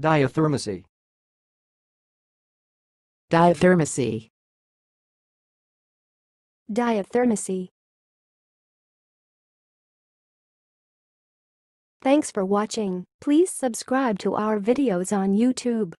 Diathermacy. Diathermacy. Diathermacy. Thanks for watching. Please subscribe to our videos on YouTube.